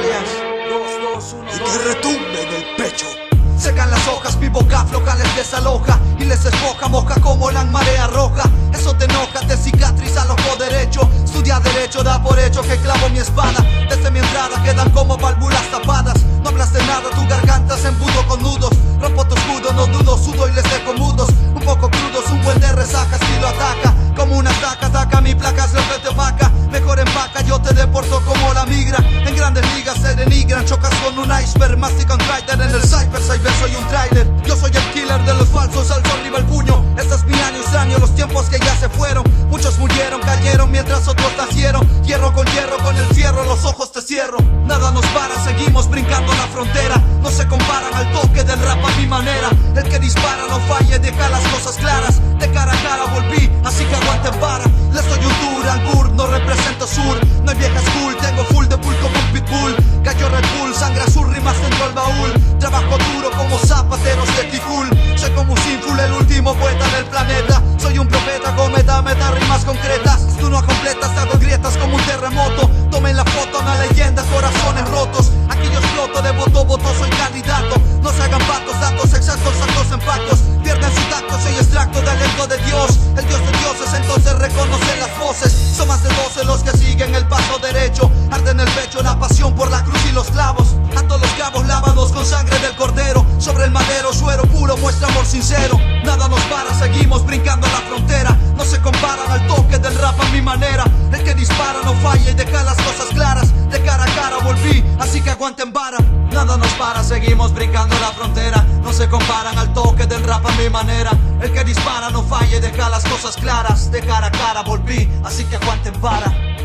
alias 221 y que retumbe en el pecho. Secan las hojas, mi boca floja les desaloja y les espoja, moja como la marea roja. Eso te enoja, te cicatriza el ojo derecho. Estudia derecho, da por hecho que clavo mi espada. Desde mi entrada quedan como válvulas tapadas. No hablas de nada, tu garganta se embudo con nudos. Rompo tu un iceberg. Mastican rider en el cyber, cyber soy un trailer. Yo soy el killer de los falsos, alzo arriba el puño. Este es mi año extraño, los tiempos que ya se fueron. Muchos murieron, cayeron mientras otros nacieron. Hierro con hierro, con el fierro, los ojos te cierro. Nada nos para, seguimos brincando la frontera. No se comparan al toque del rap a mi manera. El que dispara no falla, deja las cosas claras. De cara a cara volví, así que aguanten para. Les doy un tour al bur, no represento sur. No hay vieja school, tengo full de pool como un pitbull. Cayó eco de Dios. El Dios de dioses, entonces reconoce las voces. Son más de 12 los que siguen el paso derecho. Arde en el pecho la pasión por la cruz y los clavos. A todos los cabos lavados con sangre del cordero. Sobre el madero, suero puro, muestra amor sincero. Nada nos para, seguimos brincando la frontera. No se comparan al toque del rap a mi manera. El que dispara no falla y deja las cosas claras. De cara a cara volví, así que aguanten vara. Nada nos para, seguimos brincando la frontera. No se comparan al toque mi manera. El que dispara no falla y deja las cosas claras. De cara a cara volví, así que aguanten vara.